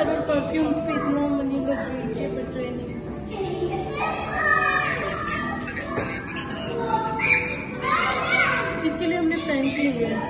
Perfumes पे इतना money लग गई के बचाए नहीं। इसके लिए हमने पेंट लिया है।